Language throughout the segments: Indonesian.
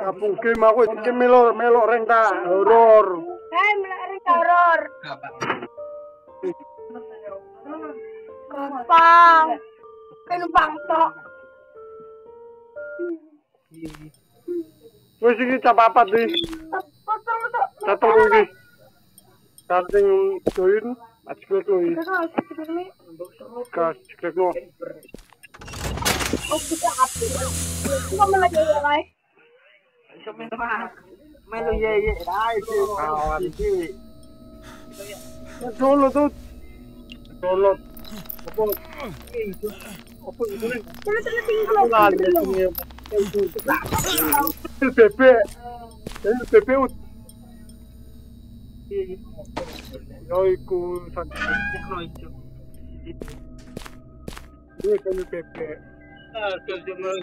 Kampung game aku iki melo melo renta horor. Hei, menarik horor. Gampang. Kayak numpang tok. Wis iki cap papat iki. Betul, betul. Satu iki. Kanting join, kuwi. Betul, betul, ini. Gas cekrekno. Oh, kita api. Kok malah jadi guys? Pepe. Ah, que eu demorei.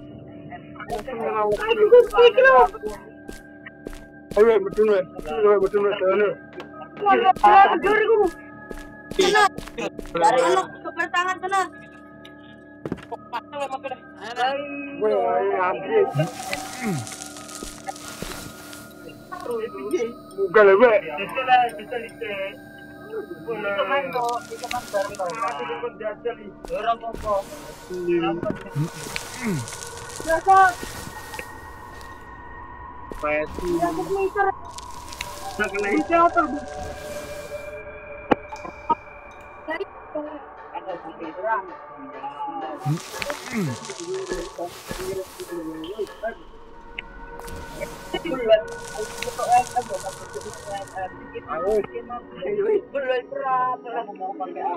Ayo, betul eh. Ayo betul eh. Ayo. Bukan lah, Besok, Peti. besok meter.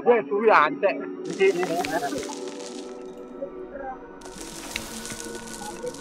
Weh, suwi antek.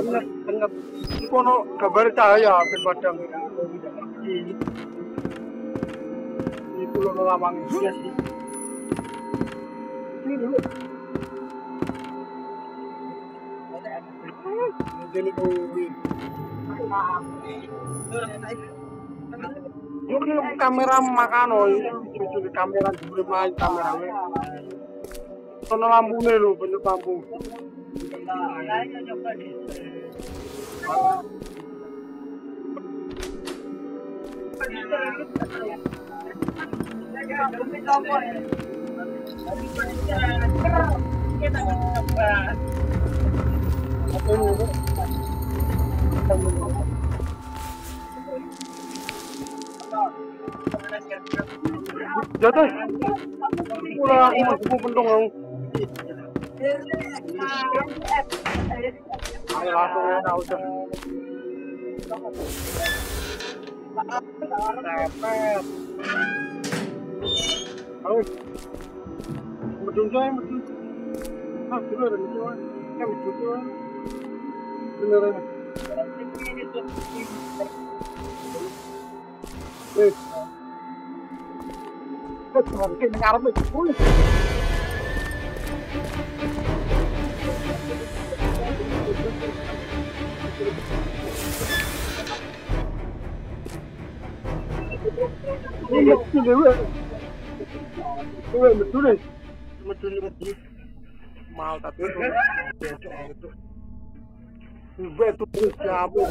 bener bener. Iku ono gambar cahaya ben padang. Iku lo lawang iya sih. Ini dulu. Jadi kuwi. Yo ki kamera makano iki kamera dhewe main kamerane. Sono lampune lho bener lampu. Jatuh. Pula, ini aku pun dong. Ôi. Một chút cho em một chút. À, chút nữa đừng cho em. Em một chút cho em. Đừng nữa đây này. Ê. Thật là cái ngã lắm mình. Ui. Mau tapi Betul, betul, betul, betul,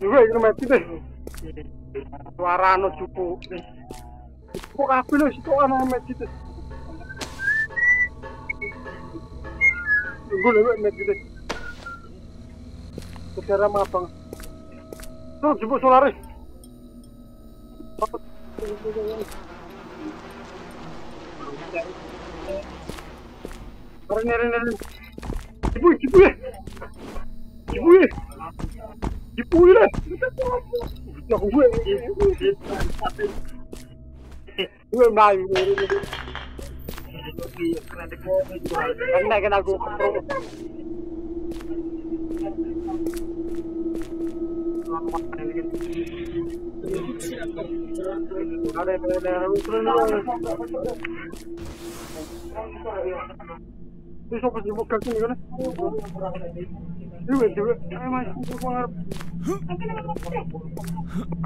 Dewe iki mati deh. Suara anu cupu. Kok kafe lo situ ana mati deh. Tunggu lewe mati deh. Kesara mapang. Tuh cupu solaris. Rene rene rene. Cipu cipu ya. de pura! Gue mai Kena kena gue Ada ada ada Besok pasti buka sini kan?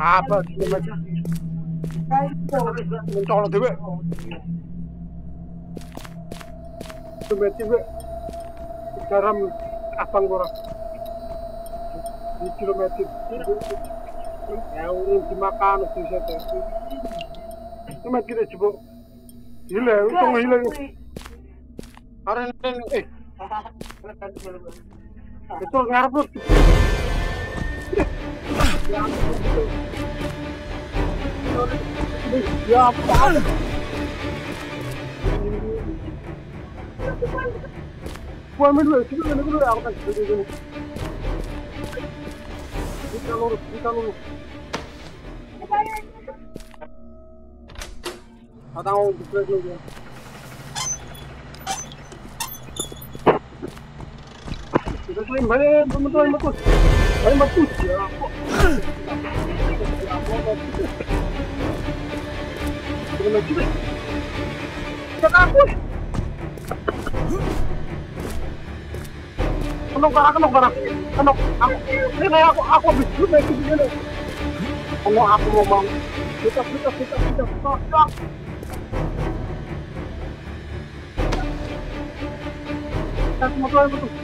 Apa sih macam? Mencolok dua. Coba coba. Garam apang gora. Di kilometer. Ya urus dimakan saya tuh. Cuma kita coba. Gila, itu hilang. Are eh. तो यार वो या पागल पॉइंट लो इसको मैंने बोला आप तक दे दो निकालो निकालो बताओ दूसरे को Ya. Takut. Kenok aku, ini aku, aku aku. Kita, kita, kita, kita, kita, kita. Kita semua tuh.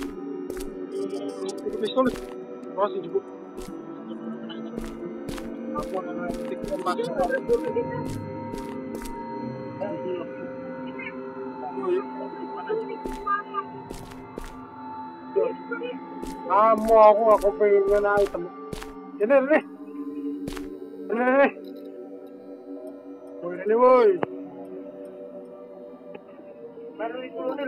cukup. Aku akan tik tembak. Kamu aku aku pengen na item. Ini ini. Ini ini. Woi ini woi. Baru itu nih.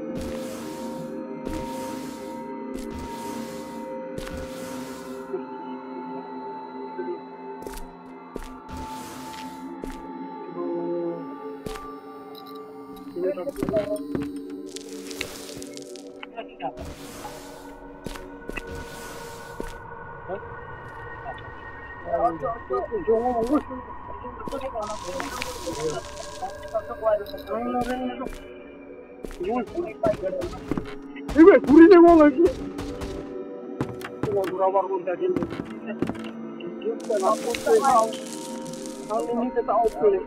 Evet, bu ne olacak? Bu buralar bunda değil. Ben apostolayım. Halini de tavuk böyle.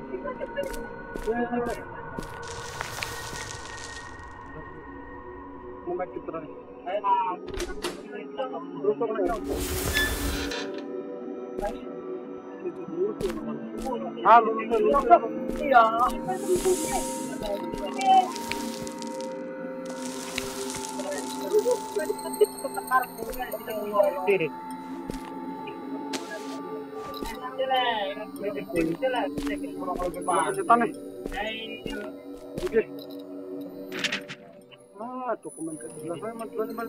Moment getireyim. Aynen. Dur sonra. Ah, Iya. Ah, dokumen ketiga saya mas berarti mas.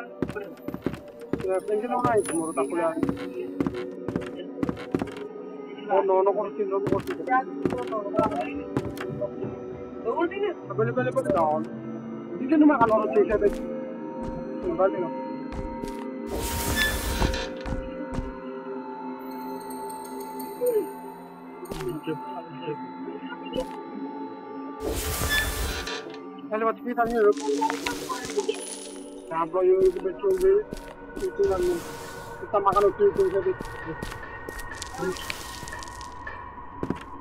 Hello, what's going on here? I'm going to be Itu lang yun. Kita makan uti itu jadi.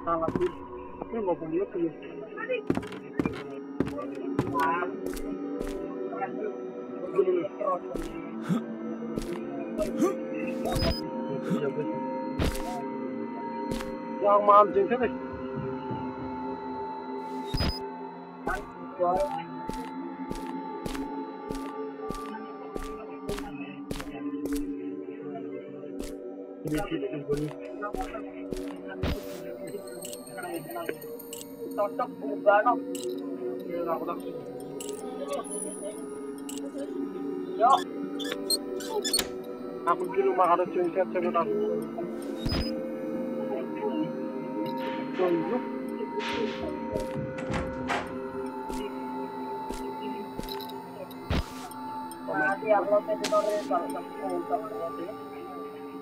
Salah sih. Ini mau punya tuh. Yang mahal jenis Cocok buka no. Aku di rumah ada set sebut aku. Tunjuk. Nanti upload di nanti.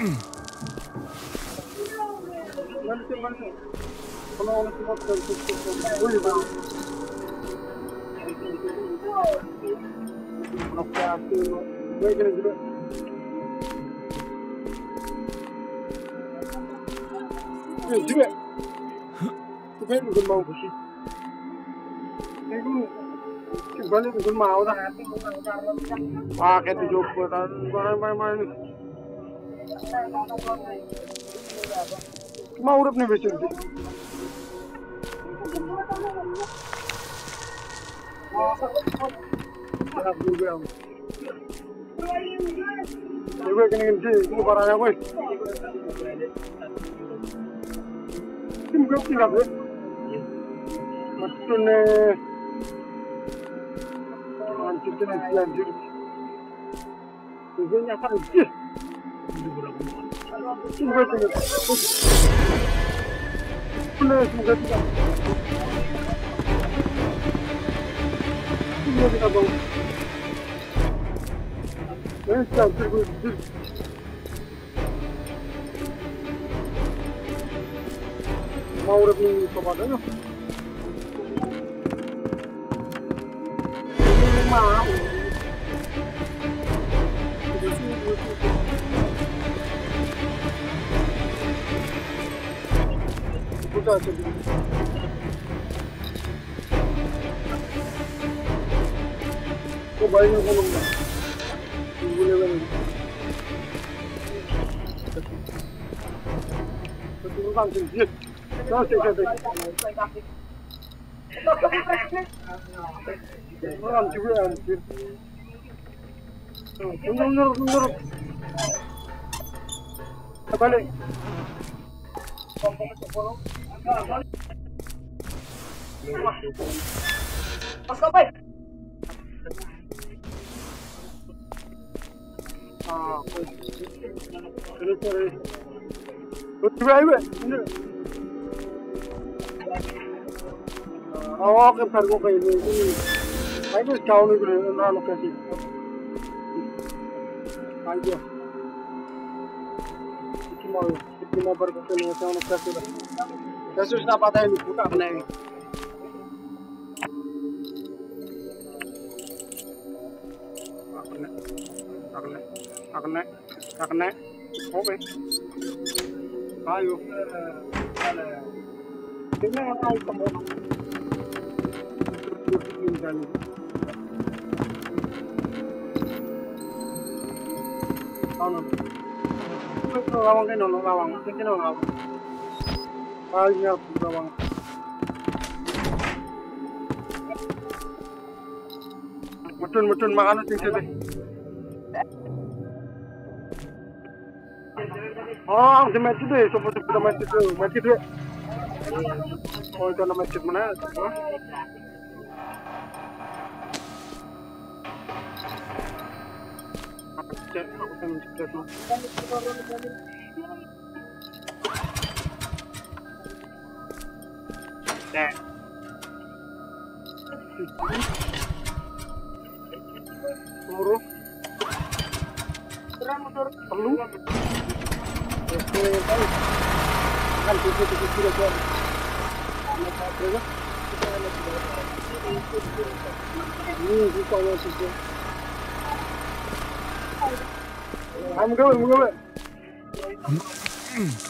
Do it. Depende do irmão, Bushi. Balik ke rumah Mau urip nih yang. Gue kena ngenci, itu barangnya gue. Tim gue tinggal gue. Maksudnya kena anjir. Gue nyasar Wow. छोटा तो भाई मेरे को मंगा। बोलेगा नहीं तो तुम काम कीजिए आमची वेळ आमची सुंदर सुंदर सुंदर Let's go, wait. اوقف فرقوا قيدين هاي بس كاوني يقولون انا لوكاسي هاي جا كيما كيما بركه كانوا كاسي Das is not about any book of name. Agne, Agne, Agne, Hobe. Ayo. Kena apa Ito lawang kayo, lawang. Ito lawang. Ay, nga, lawang. Mutun, mutun, makano ting sila. Oh, si Messi deh, sopo na Messi deh, Messi deh. Oh, ito na Messi mo na. Oh. Cek, aku cek no. Cek. Turu. Perlu. Oke, baik. Kan itu itu sudah keluar. Maka berapa? Ini buka masih. I'm going, I'm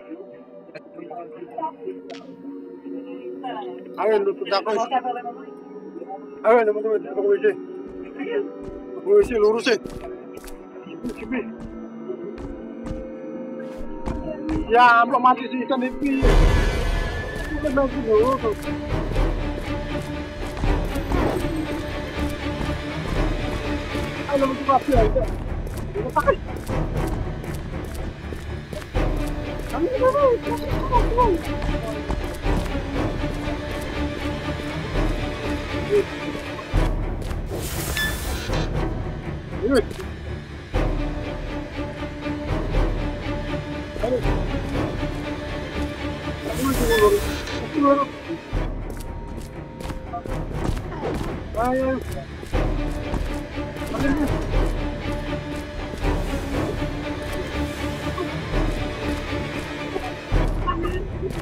Arrête, tu t'approches. Arrête, ne me demande pas comment j'ai. Le rousser. Il y a un moment qui s'est en épuisé. Il y a un moment qui s'est en épuisé. Il y a un moment qui s'est Come on, come on, come on, come on. Good. Fire! Fire!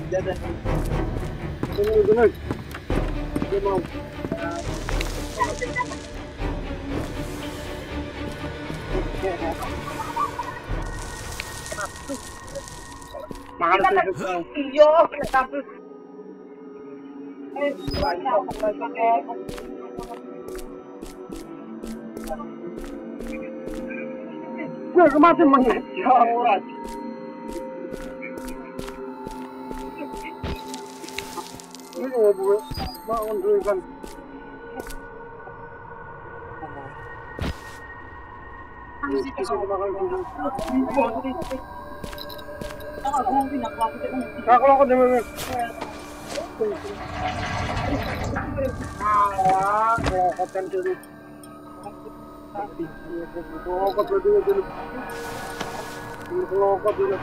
dead end. Come on, come on. Come on. Gue kemarin mengejar orang. Ini mau gue mau kan. Dulu. Aku aku demi demi. Ah, aku kan dulu. Aku dulu dulu. Aku dulu.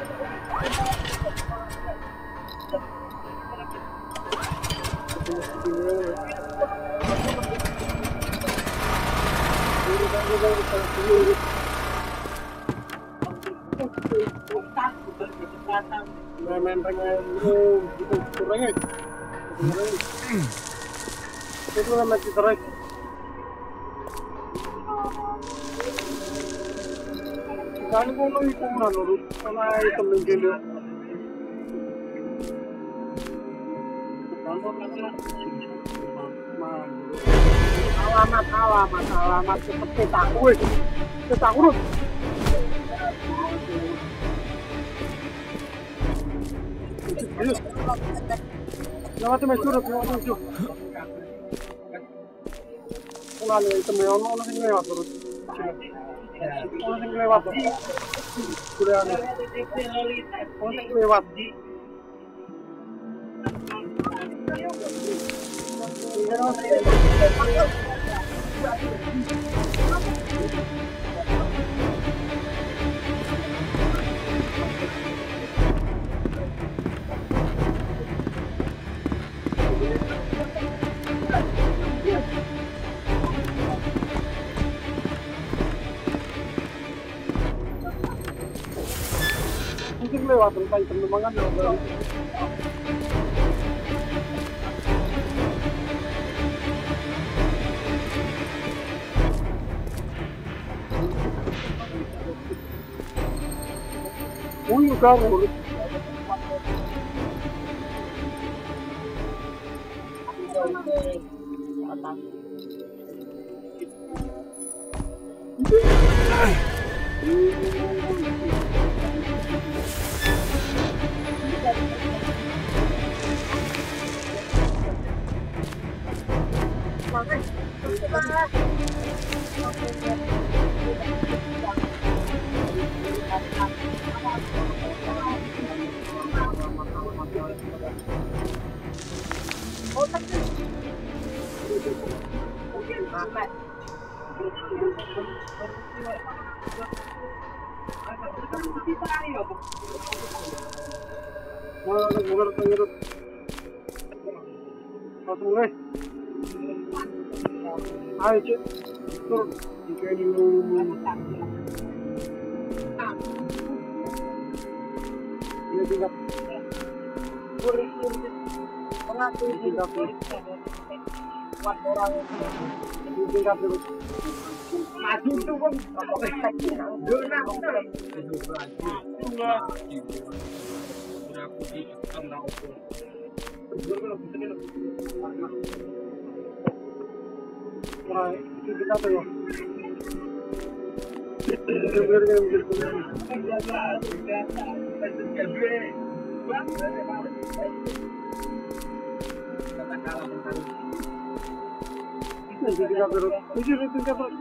Main pengen itu kurangnya. Itu na no, sana Alamat, alamat, alamat seperti tahu. Itu ono sing lewat. Ono sing lewat. Ada. Ono sing lewat. Mungkin lewat penerbangan lewat. Uy, o 端午。Tenggelam. Langsung guys. Ayo. Empat orang. Dulu. Maju tuh kan. Nah, itu kita tuh Itu. Tutti caproni, tutti tutti caproni.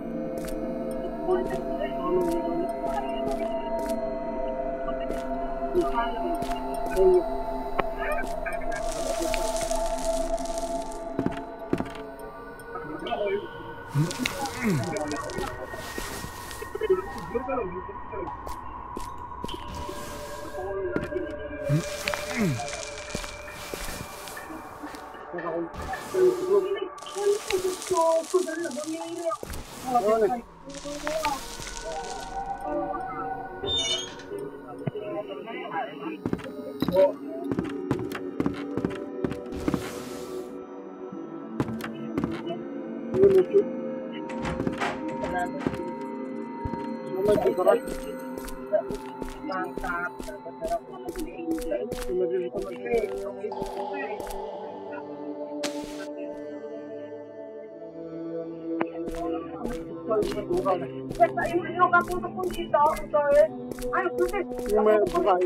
Oh, Yung kaputok ko dito, sorry. Ay, putik. Yung may buhay.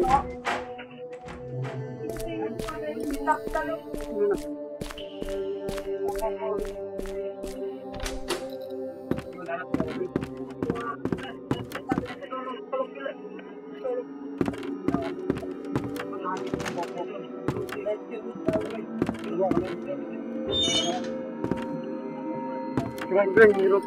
Keren-keren hidup.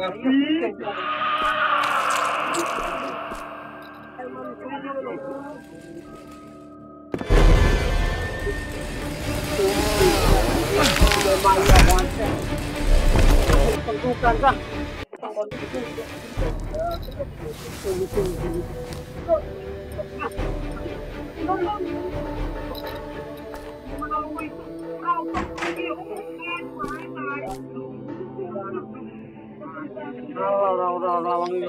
Pagkukan ka. Raw, raw, raw, rawang ini,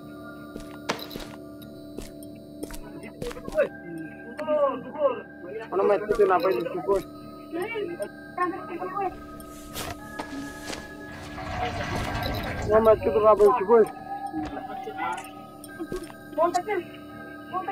Ono mai tutu na pai tutu kos. Ono mai tutu na pai tutu kos. Monta ke. Monta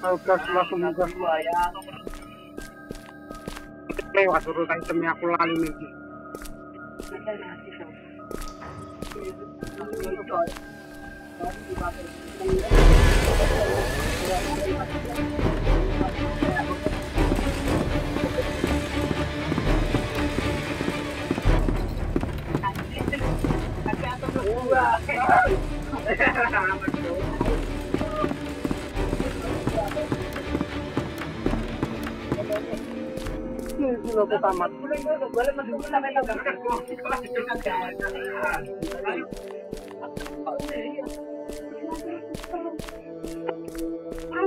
Alkas langsung buka. Lewat urutan demi aku lali nih. Sino ko tamat? Ay,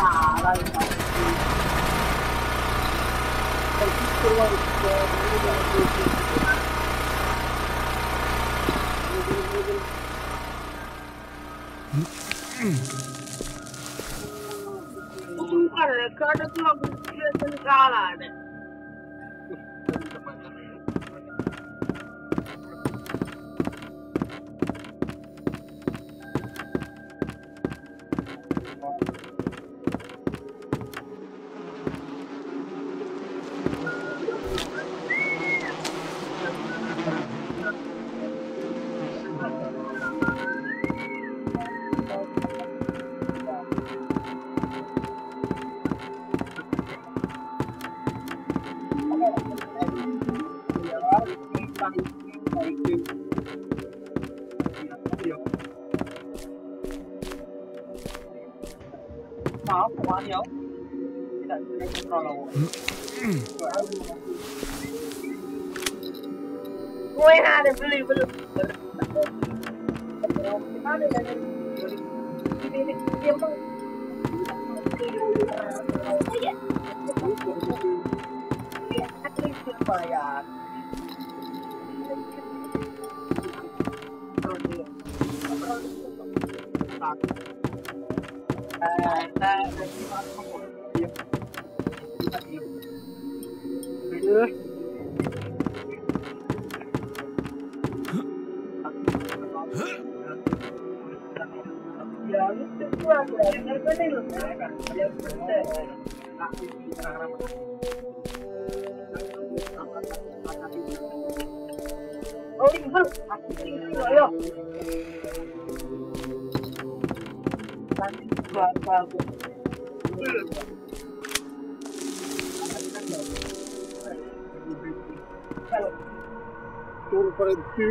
咋了？你说？被车撞？是怎么着？不是？嗯。嗯。我寻思，哥，这地方是越挣扎了的。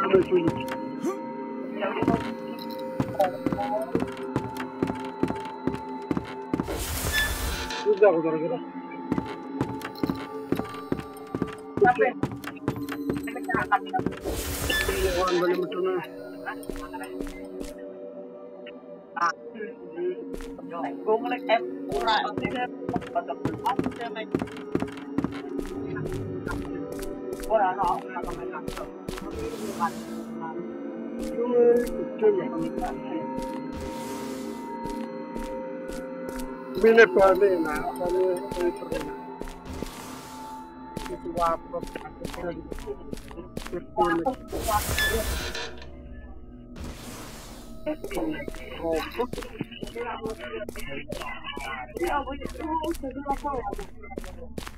privilegiuit. Тут да, вот, дорогая. Công lực em của ra ở đây và tập trung phát cho mình. Qua đó nó là công việc làm 흉을 붙여내기까지 Mile perdena, kami perdena. Itu apa?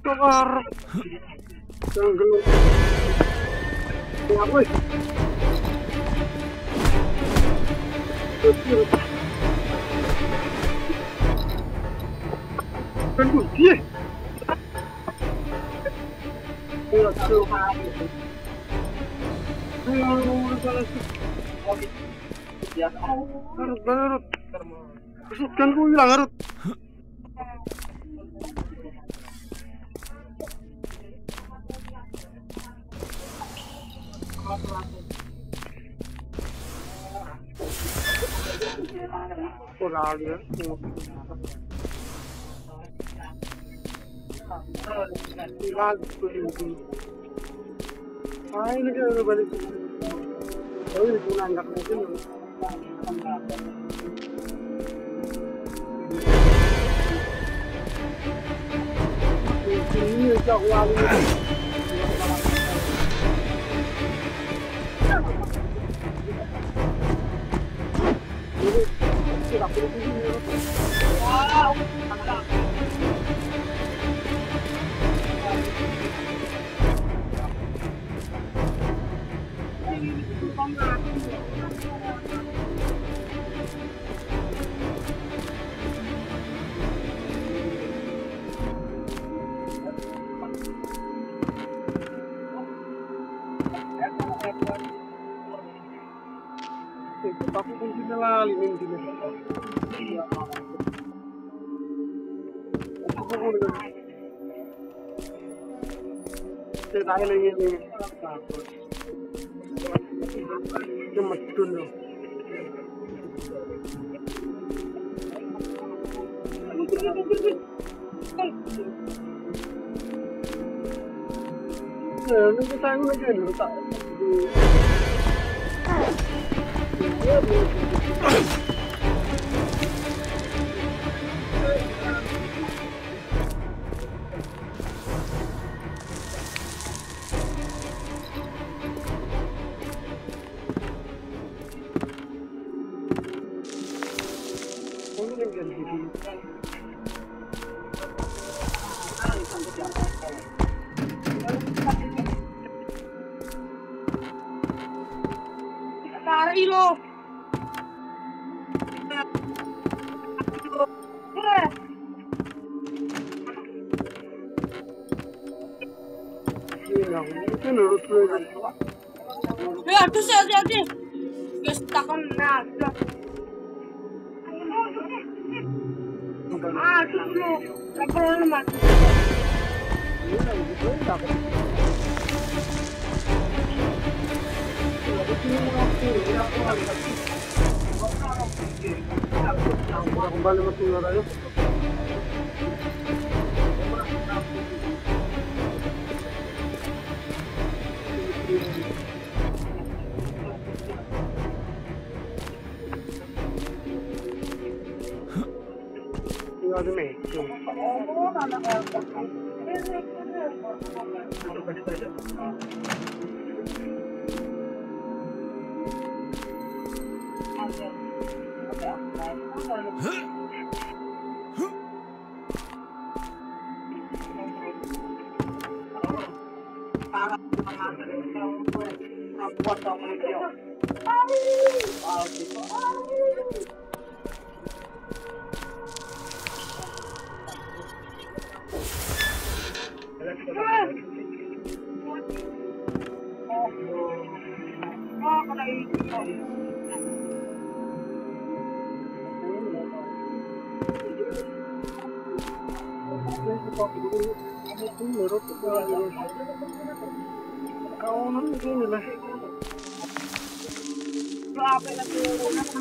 Tukar. Tunggu. Kan gue hilang, harus. Por la alien. Final screen. Aynı şey böyle. Öyle bir anlatma değil mi? Thank you. Tapi pun kita lah, ini. మట్టుండు నువ్వు తాగులేదు నువ్వు తాగు and give you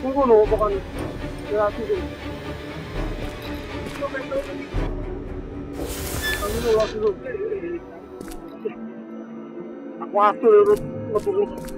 이거는 오버간 내가 지금 와, 소리로, 와, 소리로,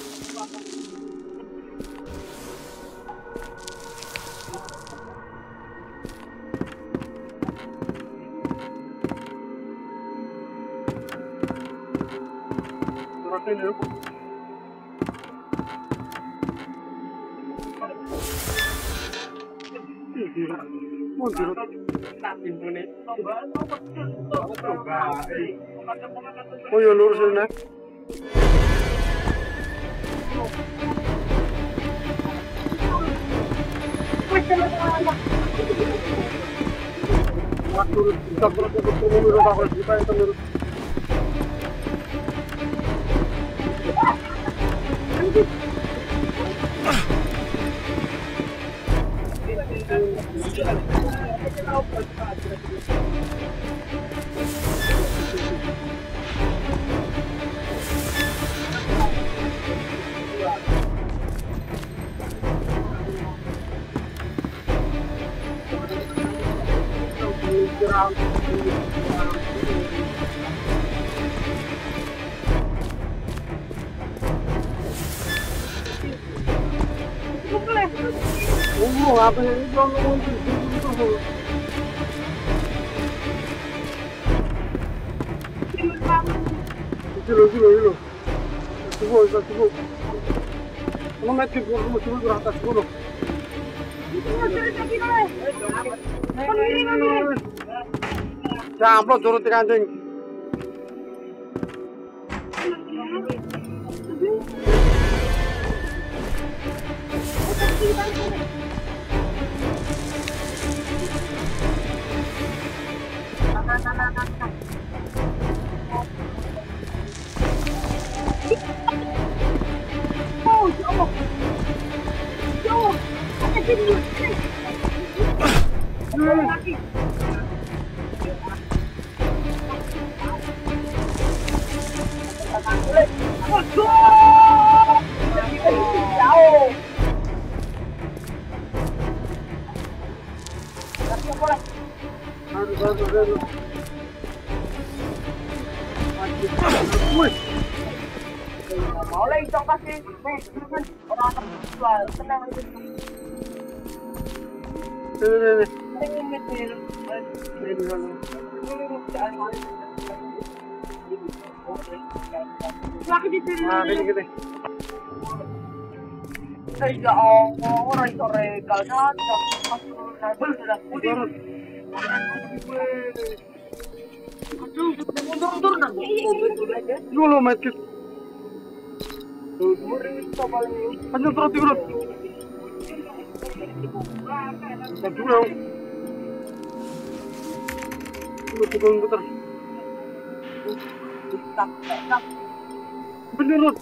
ট্রেনের উপর ওই অনুর না তারপরে Vamos lá, para gente, vamos Apa turun tengah anjing? Oh, jauh. Jauh. Ada jadi. Lagi. Bỏ lên trong bác sĩ, mẹ, mẹ, mẹ, mẹ, mẹ, mẹ, mẹ, mẹ, mẹ, mẹ, mẹ, mẹ, mẹ, mẹ, aku. Nah, ini gini. Eh, ya Allah, orang itu regal dan masuk kabel sudah putih. Mundur-mundur nang. Lu lo medkit. Panjang terus tiurut. Panjang dong. Tiba-tiba beneran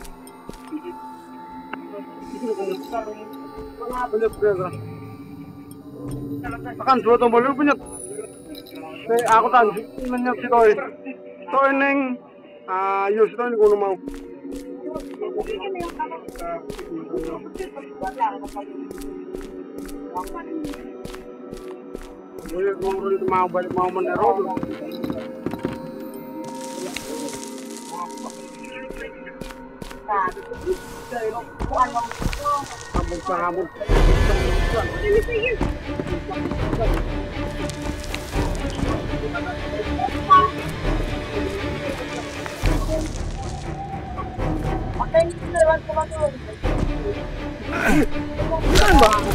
tekan dua tombol itu punya. Eh, aku tanjuk menyet si toy. Toy neng ayo si toy kono mau mau balik mau menerobos Habog sa habog. Sige, sige. Patay nito na lang kumatulog. Saan ba ako?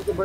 Ito ba?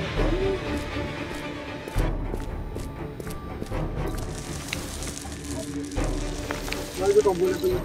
这个倒霉的东西。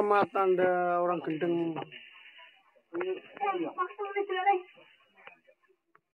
sama tanda orang gendeng.